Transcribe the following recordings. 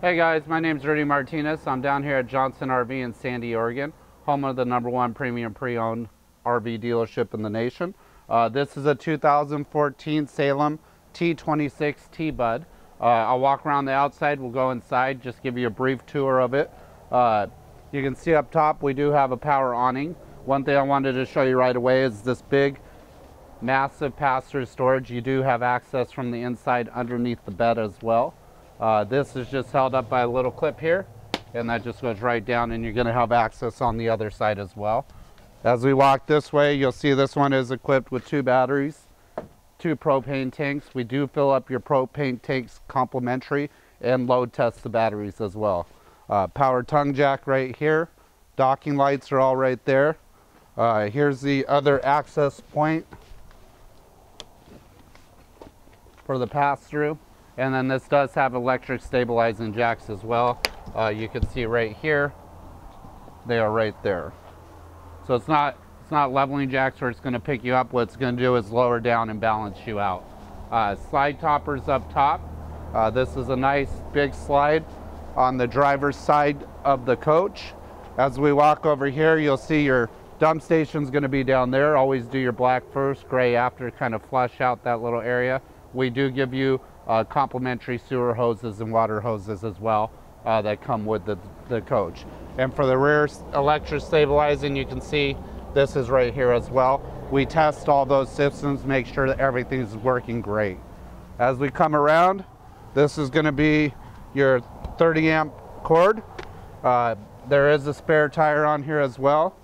Hey guys, my name is Rudy Martinez. I'm down here at Johnson RV in Sandy, Oregon, home of the number one premium pre-owned RV dealership in the nation. Uh, this is a 2014 Salem T26 T-Bud. Uh, I'll walk around the outside, we'll go inside, just give you a brief tour of it. Uh, you can see up top we do have a power awning. One thing I wanted to show you right away is this big massive pass-through storage. You do have access from the inside underneath the bed as well. Uh, this is just held up by a little clip here and that just goes right down and you're going to have access on the other side as well. As we walk this way, you'll see this one is equipped with two batteries, two propane tanks. We do fill up your propane tanks complimentary and load test the batteries as well. Uh, power tongue jack right here. Docking lights are all right there. Uh, here's the other access point for the pass-through. And then this does have electric stabilizing jacks as well. Uh, you can see right here, they are right there. So it's not, it's not leveling jacks where it's gonna pick you up. What it's gonna do is lower down and balance you out. Uh, slide toppers up top. Uh, this is a nice big slide on the driver's side of the coach. As we walk over here, you'll see your dump station's gonna be down there. Always do your black first, gray after, kind of flush out that little area. We do give you uh, complimentary sewer hoses and water hoses as well uh, that come with the, the coach. And for the rear electric stabilizing, you can see this is right here as well. We test all those systems, make sure that everything's working great. As we come around, this is gonna be your 30 amp cord. Uh, there is a spare tire on here as well.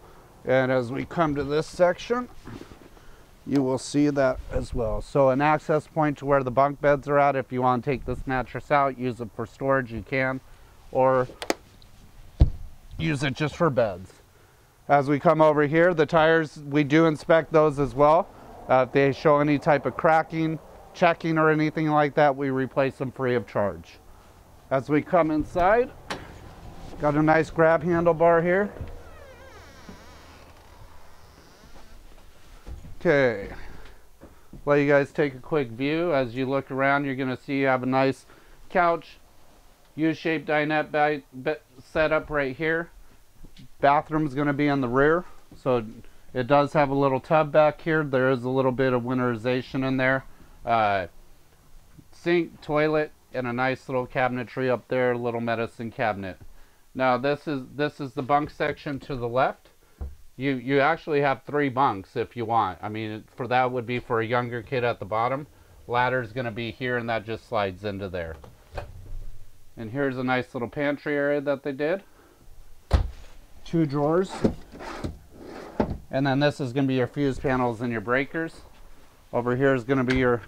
And as we come to this section, you will see that as well. So an access point to where the bunk beds are at. If you want to take this mattress out, use it for storage, you can. Or use it just for beds. As we come over here, the tires, we do inspect those as well. Uh, if they show any type of cracking, checking or anything like that, we replace them free of charge. As we come inside, got a nice grab handlebar here. Okay, let you guys take a quick view. As you look around, you're gonna see you have a nice couch, U-shaped dinette set up right here. Bathroom's gonna be in the rear, so it does have a little tub back here. There is a little bit of winterization in there. Uh, sink, toilet, and a nice little cabinetry up there, little medicine cabinet. Now this is this is the bunk section to the left you you actually have three bunks if you want. I mean, for that would be for a younger kid at the bottom. Ladder is going to be here, and that just slides into there. And here's a nice little pantry area that they did. Two drawers. And then this is going to be your fuse panels and your breakers. Over here is going to be your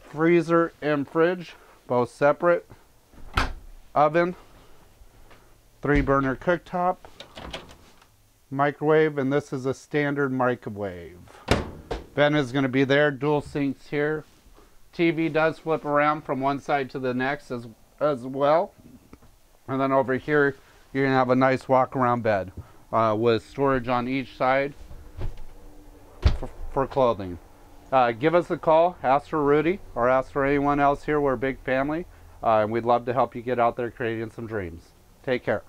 freezer and fridge, both separate. Oven. Three burner cooktop microwave and this is a standard microwave. Ben is going to be there, dual sinks here. TV does flip around from one side to the next as, as well. And then over here, you're going to have a nice walk around bed uh, with storage on each side for, for clothing. Uh, give us a call, ask for Rudy or ask for anyone else here. We're a big family uh, and we'd love to help you get out there creating some dreams. Take care.